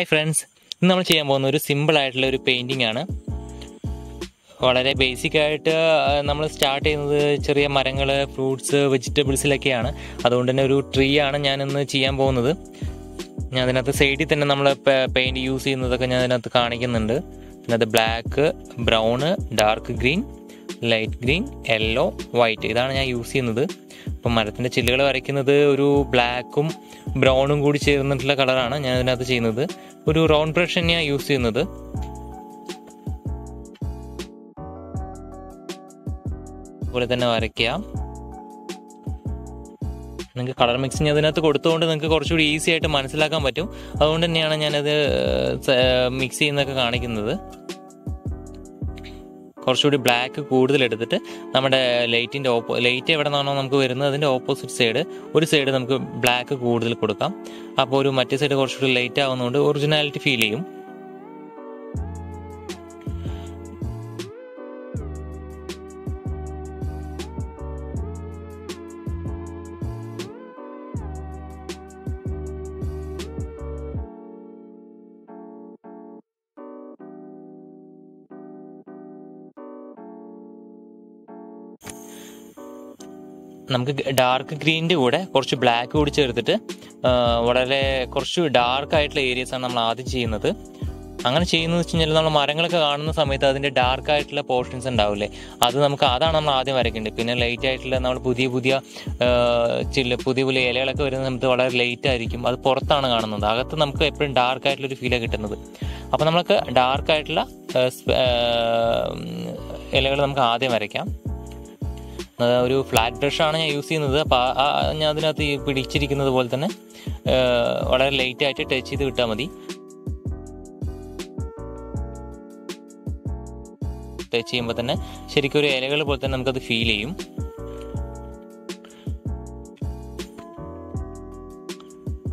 Hi friends ഇന്ന് നമ്മൾ ചെയ്യാൻ പോകുന്ന ഒരു സിമ്പിൾ ആയിട്ടുള്ള ഒരു പെയിന്റിംഗ് ആണ്. വളരെ ബേസിക് ആയിട്ട് നമ്മൾ സ്റ്റാർട്ട് ചെയ്യുന്നത് ചെറിയ മരങ്ങൾ ഫ്രൂട്ട്സ് വെജിറ്റബിൾസിലൊക്കെയാണ് അതുകൊണ്ട് തന്നെ ഒരു ട്രീ ആണ് ഞാൻ ഇന്ന് ചെയ്യാൻ പോകുന്നത്. ഞാൻ അതിനകത്ത് സൈഡിൽ തന്നെ നമ്മൾ പെയിന്റ് യൂസ് ചെയ്യുന്നതൊക്കെ ഞാൻ അതിനകത്ത് കാണിക്കുന്നുണ്ട്. അതിനകത്ത് black brown dark green light green yellow white ഇതാണ് ഞാൻ യൂസ് ചെയ്യുന്നത്. അപ്പം മരത്തിന്റെ ചില്ലുകൾ വരയ്ക്കുന്നത് ഒരു ബ്ലാക്കും ബ്രൗണും കൂടി ചേർന്നിട്ടുള്ള കളറാണ് ഞാൻ അതിനകത്ത് ചെയ്യുന്നത്. ഒരു റൗണ്ട് ബ്രഷ് തന്നെയാണ് യൂസ് ചെയ്യുന്നത്. അതുപോലെ തന്നെ വരയ്ക്കാം. നിങ്ങൾക്ക് കളർ മിക്സിങ് അതിനകത്ത് കൊടുത്തുകൊണ്ട് നിങ്ങൾക്ക് കുറച്ചുകൂടി ഈസി ആയിട്ട് മനസ്സിലാക്കാൻ പറ്റും. അതുകൊണ്ട് തന്നെയാണ് ഞാനത് മിക്സ് ചെയ്യുന്നതൊക്കെ കാണിക്കുന്നത്. കുറച്ചുകൂടി ബ്ലാക്ക് കൂടുതൽ എടുത്തിട്ട് നമ്മുടെ ലൈറ്റിന്റെ ഓപ്പോ ലൈറ്റ് എവിടെ നിന്നാണോ നമുക്ക് വരുന്നത് അതിന്റെ ഓപ്പോസിറ്റ് സൈഡ് ഒരു സൈഡ് നമുക്ക് ബ്ലാക്ക് കൂടുതൽ കൊടുക്കാം. അപ്പോൾ ഒരു മറ്റേ സൈഡ് കുറച്ചുകൂടി ലൈറ്റ് ആവുന്നതുകൊണ്ട് ഒറിജിനാലിറ്റി ഫീൽ ചെയ്യും. നമുക്ക് ഡാർക്ക് ഗ്രീനിന്റെ കൂടെ കുറച്ച് ബ്ലാക്ക് കൂടി ചേർത്തിട്ട് വളരെ കുറച്ച് ഡാർക്ക് ആയിട്ടുള്ള ഏരിയസ് ആണ് നമ്മൾ ആദ്യം ചെയ്യുന്നത്. അങ്ങനെ ചെയ്യുന്നത് വെച്ച് കഴിഞ്ഞാൽ നമ്മൾ മരങ്ങളൊക്കെ കാണുന്ന സമയത്ത് അതിന്റെ ഡാർക്ക് ആയിട്ടുള്ള പോർഷൻസ് ഉണ്ടാവില്ലേ? അത് നമുക്ക് അതാണ് നമ്മൾ ആദ്യം വരയ്ക്കേണ്ടത്. പിന്നെ ലൈറ്റ് ആയിട്ടുള്ള നമ്മൾ പുതിയ പുതിയ ചില്ല പുതിയ പുതിയ ഇലകളൊക്കെ വരുന്ന സമയത്ത് വളരെ ലൈറ്റ് ആയിരിക്കും. അത് പുറത്താണ് കാണുന്നത്. അകത്ത് നമുക്ക് എപ്പോഴും ഡാർക്ക് ആയിട്ടുള്ള ഒരു ഫീലാണ് കിട്ടുന്നത്. അപ്പോൾ നമുക്ക് ഡാർക്ക് ആയിട്ടുള്ള ഇലകൾ നമുക്ക് ആദ്യം വരയ്ക്കാം. ഒരു ഫ്ലാറ്റ് ബ്രഷാണ് ഞാൻ യൂസ് ചെയ്യുന്നത്. അപ്പോൾ ഞാൻ അതിനകത്ത് പിടിച്ചിരിക്കുന്നത് പോലെ തന്നെ വളരെ ലൈറ്റ് ആയിട്ട് ടച്ച് ചെയ്ത് വിട്ടാൽ മതി. ടച്ച് ചെയ്യുമ്പോൾ തന്നെ ശരിക്കും ഒരു ഇലകൾ പോലെ തന്നെ നമുക്കത് ഫീൽ ചെയ്യും.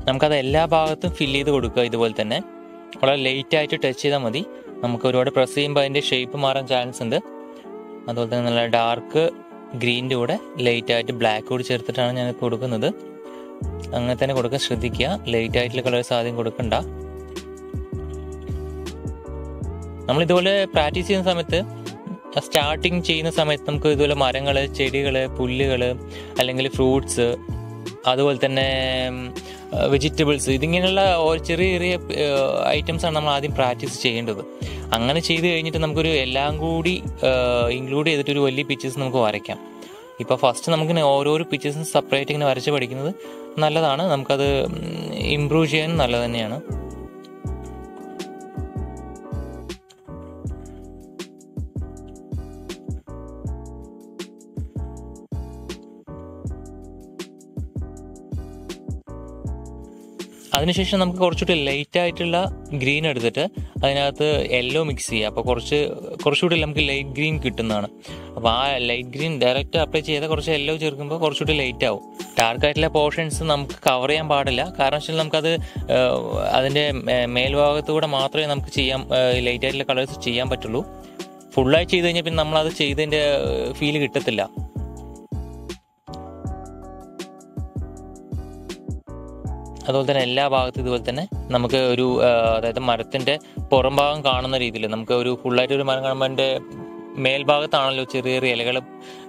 നമുക്കത് എല്ലാ ഭാഗത്തും ഫില്ല് ചെയ്ത് കൊടുക്കുക ഇതുപോലെ തന്നെ. വളരെ ലൈറ്റ് ആയിട്ട് ടച്ച് ചെയ്താൽ മതി. നമുക്ക് ഒരുപാട് പ്രസ് ചെയ്യുമ്പോൾ അതിന്റെ ഷേപ്പ് മാറാൻ ചാൻസ് ഉണ്ട്. അതുപോലെ തന്നെ നല്ല ഡാർക്ക് ഗ്രീന്റെ കൂടെ ലൈറ്റ് ആയിട്ട് ബ്ലാക്ക് കൂടി ചേർത്തിട്ടാണ് ഞാൻ കൊടുക്കുന്നത്. അങ്ങനെ തന്നെ കൊടുക്കാൻ ശ്രദ്ധിക്കുക. ലൈറ്റ് ആയിട്ടുള്ള കളേഴ്സ് ആദ്യം കൊടുക്കണ്ട. നമ്മൾ ഇതുപോലെ പ്രാക്ടീസ് ചെയ്യുന്ന സമയത്ത് സ്റ്റാർട്ടിങ് ചെയ്യുന്ന സമയത്ത് നമുക്ക് ഇതുപോലെ മരങ്ങൾ ചെടികൾ പുല്ലുകൾ അല്ലെങ്കിൽ ഫ്രൂട്ട്സ് അതുപോലെ തന്നെ വെജിറ്റബിൾസ് ഇതിങ്ങനെയുള്ള ചെറിയ ചെറിയ ഐറ്റംസാണ് നമ്മൾ ആദ്യം പ്രാക്ടീസ് ചെയ്യേണ്ടത്. അങ്ങനെ ചെയ്ത് കഴിഞ്ഞിട്ട് നമുക്കൊരു എല്ലാം കൂടി ഇൻക്ലൂഡ് ചെയ്തിട്ട് ഒരു വലിയ പിക്ചേഴ്സ് നമുക്ക് വരയ്ക്കാം. ഇപ്പോൾ ഫസ്റ്റ് നമുക്ക് ഓരോരോ പിക്ചേഴ്സും സെപ്പറേറ്റ് ഇങ്ങനെ വരച്ച് പഠിക്കുന്നത് നല്ലതാണ്. നമുക്കത് ഇമ്പ്രൂവ് ചെയ്യാൻ നല്ലത് തന്നെയാണ്. അതിനുശേഷം നമുക്ക് കുറച്ചുകൂടി ലൈറ്റ് ആയിട്ടുള്ള ഗ്രീൻ എടുത്തിട്ട് അതിനകത്ത് യെല്ലോ മിക്സ് ചെയ്യുക അപ്പോൾ കുറച്ച് കുറച്ചുകൂടി നമുക്ക് ലൈറ്റ് ഗ്രീൻ കിട്ടുന്നതാണ്. അപ്പോൾ ആ ലൈറ്റ് ഗ്രീൻ ഡയറക്റ്റ് അപ്ലൈ ചെയ്താൽ കുറച്ച് യെല്ലോ ചേർക്കുമ്പോൾ കുറച്ചുകൂടി ലൈറ്റ് ആവും. ഡാർക്ക് ആയിട്ടുള്ള പോർഷൻസ് നമുക്ക് കവർ ചെയ്യാൻ പാടില്ല. കാരണം വെച്ചാൽ നമുക്കത് അതിന്റെ മേൽഭാഗത്തൂടെ മാത്രമേ നമുക്ക് ചെയ്യാൻ ലൈറ്റ് ആയിട്ടുള്ള കളേഴ്സ് ചെയ്യാൻ പറ്റുള്ളൂ. ഫുള്ളായി ചെയ്ത് കഴിഞ്ഞാൽ പിന്നെ നമ്മളത് ചെയ്തതിന്റെ ഫീൽ കിട്ടത്തില്ല. അതുപോലെ തന്നെ എല്ലാ ഭാഗത്തും ഇതുപോലെ തന്നെ നമുക്ക് ഒരു അതായത് മരത്തിന്റെ പുറം ഭാഗം കാണുന്ന രീതിയിൽ നമുക്ക് ഒരു ഫുള്ളായിട്ട് ഒരു മരം കാണുമ്പോൾ മേൽഭാഗത്താണല്ലോ ചെറിയ ചെറിയ ഇലകൾ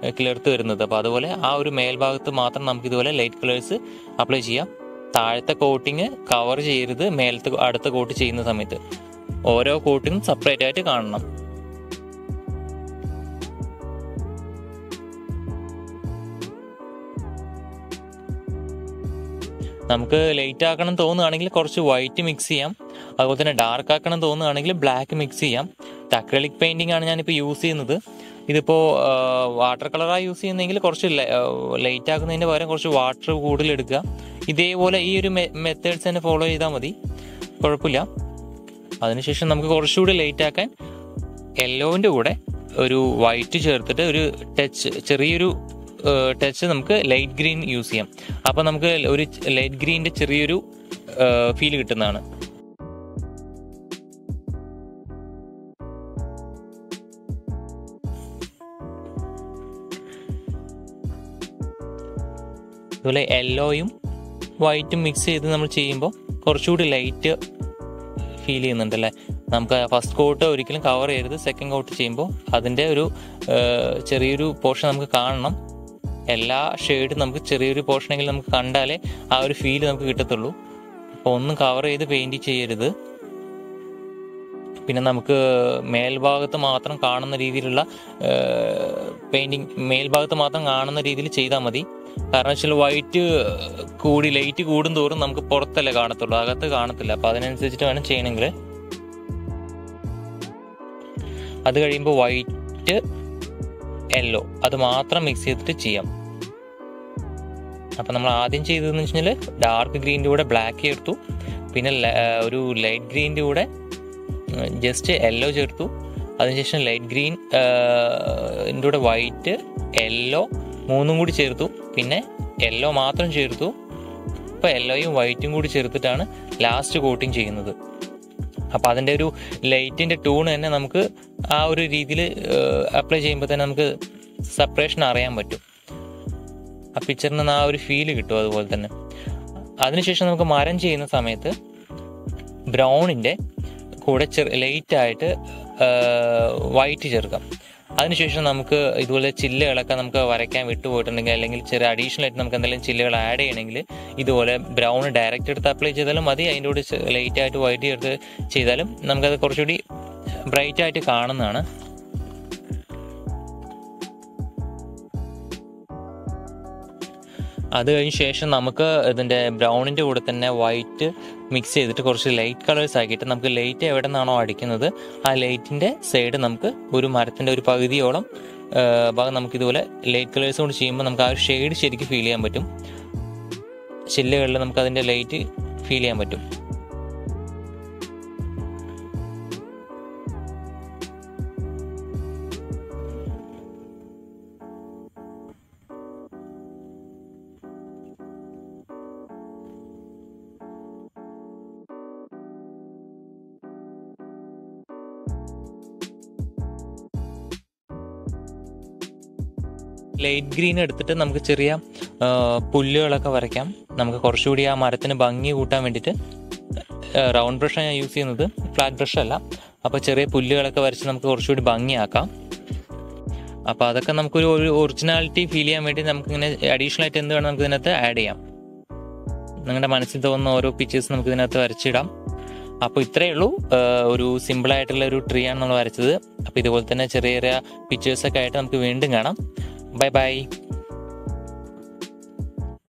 കിളിർത്ത് വരുന്നത്. അപ്പോൾ അതുപോലെ ആ ഒരു മേൽഭാഗത്ത് മാത്രം നമുക്ക് ഇതുപോലെ ലൈറ്റ് കളേഴ്സ് അപ്ലൈ ചെയ്യാം. താഴത്തെ കോട്ടിങ് കവർ ചെയ്യരുത് മേലത്തെ അടുത്ത കോട്ട് ചെയ്യുന്ന സമയത്ത്. ഓരോ കോട്ടിങ്ങും സെപ്പറേറ്റ് ആയിട്ട് കാണണം. നമുക്ക് ലൈറ്റ് ആക്കണം തോന്നുകയാണെങ്കിൽ കുറച്ച് വൈറ്റ് മിക്സ് ചെയ്യാം. അതുപോലെ തന്നെ ഡാർക്ക് ആക്കണം തോന്നുകയാണെങ്കിൽ ബ്ലാക്ക് മിക്സ് ചെയ്യാം. അക്രലിക് പെയിന്റിംഗ് ആണ് ഞാനിപ്പോൾ യൂസ് ചെയ്യുന്നത്. ഇതിപ്പോൾ വാട്ടർ കളറായി യൂസ് ചെയ്യുന്നെങ്കിൽ കുറച്ച് ലൈറ്റ് ആക്കുന്നതിന്റെ പകരം കുറച്ച് വാട്ടർ കൂടുതൽ എടുക്കുക. ഇതേപോലെ ഈ ഒരു മെത്തേഡ്സ് തന്നെ ഫോളോ ചെയ്താൽ മതി. കുഴപ്പമില്ല. അതിനുശേഷം നമുക്ക് കുറച്ചുകൂടി ലൈറ്റ് ആക്കാൻ യെല്ലോവിന്റെ കൂടെ ഒരു വൈറ്റ് ചേർത്തിട്ട് ഒരു ടച്ച് ചെറിയൊരു ടച്ച് നമുക്ക് ലൈറ്റ് ഗ്രീൻ യൂസ് ചെയ്യാം. അപ്പോൾ നമുക്ക് ഒരു ലൈറ്റ് ഗ്രീന്റെ ചെറിയൊരു ഫീൽ കിട്ടുന്നതാണ്. അതുപോലെ യെല്ലോയും വൈറ്റും മിക്സ് ചെയ്ത് നമ്മൾ ചെയ്യുമ്പോൾ കുറച്ചുകൂടി ലൈറ്റ് ഫീൽ ചെയ്യുന്നുണ്ടല്ലേ നമുക്ക് ഫസ്റ്റ് കോട്ട് ഒരിക്കലും കവർ ചെയ്യരുത്. സെക്കൻഡ് കോട്ട് ചെയ്യുമ്പോൾ അതിന്റെ ഒരു ചെറിയൊരു പോർഷൻ നമുക്ക് കാണണം. എല്ലാ ഷെയ്ഡും നമുക്ക് ചെറിയൊരു പോർഷനെങ്കിലും നമുക്ക് കണ്ടാലേ ആ ഒരു ഫീൽ നമുക്ക് കിട്ടത്തുള്ളൂ. അപ്പോൾ ഒന്നും കവർ ചെയ്ത് പെയിന്റ് ചെയ്യരുത്. പിന്നെ നമുക്ക് മേൽഭാഗത്ത് മാത്രം കാണുന്ന രീതിയിലുള്ള പെയിന്റിങ് മേൽഭാഗത്ത് മാത്രം കാണുന്ന രീതിയിൽ ചെയ്താൽ മതി. കാരണം വെച്ചാൽ വൈറ്റ് കൂടി ലൈറ്റ് കൂടും തോറും നമുക്ക് പുറത്തല്ലേ കാണത്തുള്ളൂ. അകത്ത് കാണത്തില്ല. അപ്പം അതിനനുസരിച്ചിട്ട് വേണം ചെയ്യണമെങ്കിൽ. അത് കഴിയുമ്പോൾ വൈറ്റ് യെല്ലോ അത് മാത്രം മിക്സ് ചെയ്തിട്ട് ചെയ്യാം. അപ്പം നമ്മൾ ആദ്യം ചെയ്തതെന്ന് വെച്ചാൽ ഡാർക്ക് ഗ്രീന്റെ കൂടെ ബ്ലാക്ക് ചേർത്തു പിന്നെ ഒരു ലൈറ്റ് ഗ്രീന്റെ കൂടെ ജസ്റ്റ് യെല്ലോ ചേർത്തു. അതിനുശേഷം ലൈറ്റ് ഗ്രീൻ ഇതിന്റെ കൂടെ വൈറ്റ് യെല്ലോ മൂന്നും കൂടി ചേർത്തു. പിന്നെ യെല്ലോ മാത്രം ചേർത്തു. ഇപ്പോൾ യെല്ലോയും വൈറ്റും കൂടി ചേർത്തിട്ടാണ് ലാസ്റ്റ് കോട്ടിങ് ചെയ്യുന്നത്. അപ്പോൾ അതിന്റെ ഒരു ലൈറ്റിന്റെ ടൂൺ തന്നെ നമുക്ക് ആ ഒരു രീതിയിൽ അപ്ലൈ ചെയ്യുമ്പോൾ തന്നെ നമുക്ക് സെപ്പറേഷൻ അറിയാൻ പറ്റും. ആ നിന്ന് ആ ഒരു ഫീൽ കിട്ടും അതുപോലെ തന്നെ. അതിനുശേഷം നമുക്ക് മരം ചെയ്യുന്ന സമയത്ത് ബ്രൗണിന്റെ കൂടെ ചെറു ലൈറ്റായിട്ട് വൈറ്റ് ചേർക്കാം. അതിനുശേഷം നമുക്ക് ഇതുപോലെ ചില്ലുകളൊക്കെ നമുക്ക് വരയ്ക്കാൻ വിട്ടുപോയിട്ടുണ്ടെങ്കിൽ അല്ലെങ്കിൽ ചെറിയ അഡീഷണൽ ആയിട്ട് നമുക്ക് എന്തെങ്കിലും ചില്ലുകൾ ആഡ് ചെയ്യണമെങ്കിൽ ഇതുപോലെ ബ്രൗൺ ഡയറക്റ്റ് എടുത്ത് അപ്ലൈ ചെയ്താലും മതി. അതിന്റെ കൂടെ ലൈറ്റായിട്ട് വൈറ്റ് ചേർത്ത് ചെയ്താലും നമുക്കത് കുറച്ചുകൂടി ബ്രൈറ്റായിട്ട് കാണുന്നതാണ്. അത് കഴിഞ്ഞ ശേഷം നമുക്ക് ഇതിന്റെ ബ്രൗണിന്റെ കൂടെ തന്നെ വൈറ്റ് മിക്സ് ചെയ്തിട്ട് കുറച്ച് ലൈറ്റ് കളേഴ്സ് ആക്കിയിട്ട് നമുക്ക് ലൈറ്റ് എവിടെ നിന്നാണോ അടിക്കുന്നത് ആ ലൈറ്റിന്റെ സൈഡ് നമുക്ക് ഒരു മരത്തിന്റെ ഒരു പകുതിയോളം ഭാഗം നമുക്ക് ഇതുപോലെ ലൈറ്റ് കളേഴ്സ് കൊണ്ട് ചെയ്യുമ്പോൾ നമുക്ക് ആ ഒരു ഷെയ്ഡ് ശരിക്കും ഫീൽ ചെയ്യാൻ പറ്റും. ചില്ലുകളിൽ നമുക്ക് അതിന്റെ ലൈറ്റ് ഫീൽ ചെയ്യാൻ പറ്റും. ലൈറ്റ് ഗ്രീൻ എടുത്തിട്ട് നമുക്ക് ചെറിയ പുല്ലുകളൊക്കെ വരയ്ക്കാം. നമുക്ക് കുറച്ചുകൂടി ആ മരത്തിന് ഭംഗി കൂട്ടാൻ വേണ്ടിയിട്ട് റൗണ്ട് ബ്രഷാണ് ഞാൻ യൂസ് ചെയ്യുന്നത്. ഫ്ലാറ്റ് ബ്രഷ് അല്ല. അപ്പോൾ ചെറിയ പുല്ലുകളൊക്കെ വരച്ച് നമുക്ക് കുറച്ചുകൂടി ഭംഗിയാക്കാം. അപ്പോൾ അതൊക്കെ നമുക്കൊരു ഒരു ഒറിജിനാലിറ്റി ഫീൽ ചെയ്യാൻ വേണ്ടി നമുക്കിങ്ങനെ അഡീഷണൽ ആയിട്ട് എന്ത് വേണം നമുക്ക് ഇതിനകത്ത് ആഡ് ചെയ്യാം. നിങ്ങളുടെ മനസ്സിൽ തോന്നുന്ന ഓരോ പിക്ചേഴ്സ് നമുക്ക് ഇതിനകത്ത് വരച്ചിടാം. അപ്പോൾ ഇത്രയേ ഉള്ളൂ. ഒരു സിമ്പിളായിട്ടുള്ള ഒരു ട്രീ ആണ് നമ്മൾ വരച്ചത്. അപ്പോൾ ഇതുപോലെ തന്നെ ചെറിയ ചെറിയ പിക്ചേഴ്സൊക്കെ ആയിട്ട് നമുക്ക് വീണ്ടും കാണാം. Bye bye.